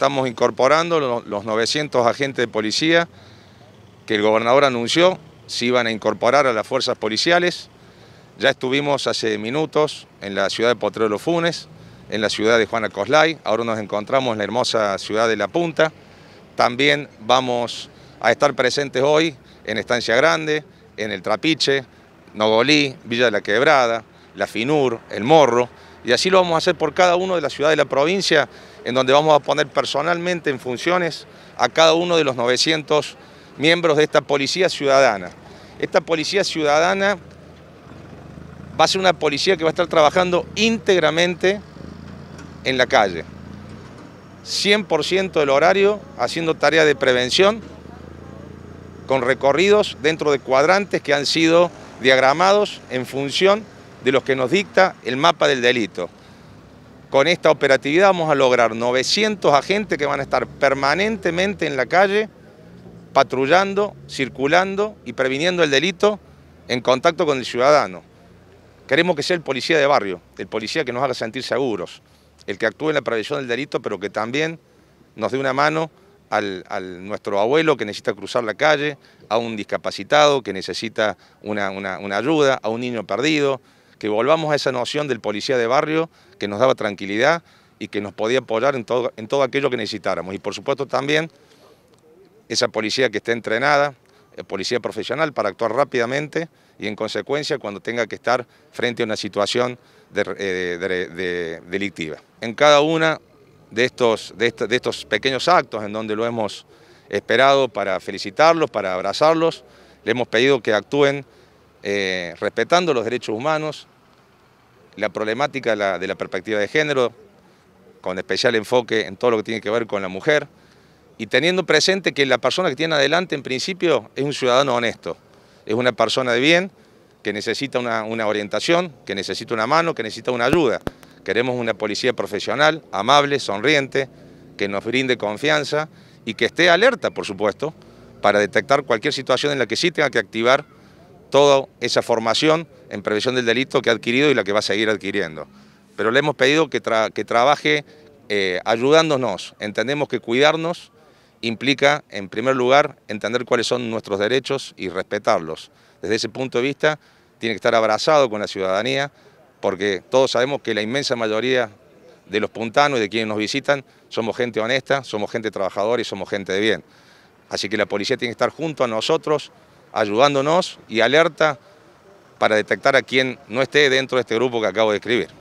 estamos incorporando los 900 agentes de policía que el gobernador anunció se iban a incorporar a las fuerzas policiales. Ya estuvimos hace minutos en la ciudad de Potrero de los Funes, en la ciudad de Juana Coslay, ahora nos encontramos en la hermosa ciudad de La Punta. También vamos a estar presentes hoy en Estancia Grande, en El Trapiche, Nogolí, Villa de la Quebrada, La Finur, El Morro, y así lo vamos a hacer por cada uno de las ciudades de la provincia, en donde vamos a poner personalmente en funciones a cada uno de los 900 miembros de esta policía ciudadana. Esta policía ciudadana va a ser una policía que va a estar trabajando íntegramente en la calle. 100% del horario haciendo tarea de prevención con recorridos dentro de cuadrantes que han sido diagramados en función de los que nos dicta el mapa del delito. Con esta operatividad vamos a lograr 900 agentes que van a estar permanentemente en la calle, patrullando, circulando y previniendo el delito en contacto con el ciudadano. Queremos que sea el policía de barrio, el policía que nos haga sentir seguros, el que actúe en la prevención del delito, pero que también nos dé una mano al, nuestro abuelo que necesita cruzar la calle, a un discapacitado que necesita una, ayuda, a un niño perdido, que volvamos a esa noción del policía de barrio que nos daba tranquilidad y que nos podía apoyar en todo, en todo aquello que necesitáramos. Y por supuesto también esa policía que esté entrenada, eh, policía profesional para actuar rápidamente y en consecuencia cuando tenga que estar frente a una situación eh, delictiva. En cada una de estos, de, estos pequeños actos en donde lo hemos esperado para felicitarlos, para abrazarlos, le hemos pedido que actúen eh, respetando los derechos humanos, la problemática de la, perspectiva de género, con especial enfoque en todo lo que tiene que ver con la mujer, y teniendo presente que la persona que tiene adelante en principio es un ciudadano honesto, es una persona de bien que necesita una, orientación, que necesita una mano, que necesita una ayuda. Queremos una policía profesional, amable, sonriente, que nos brinde confianza y que esté alerta, por supuesto, para detectar cualquier situación en la que sí tenga que activar toda esa formación en prevención del delito que ha adquirido y la que va a seguir adquiriendo. Pero le hemos pedido que, que trabaje eh, ayudándonos. Entendemos que cuidarnos implica, en primer lugar, entender cuáles son nuestros derechos y respetarlos. Desde ese punto de vista, tiene que estar abrazado con la ciudadanía, porque todos sabemos que la inmensa mayoría de los puntanos y de quienes nos visitan somos gente honesta, somos gente trabajadora y somos gente de bien. Así que la policía tiene que estar junto a nosotros, ayudándonos y alerta para detectar a quien no esté dentro de este grupo que acabo de escribir.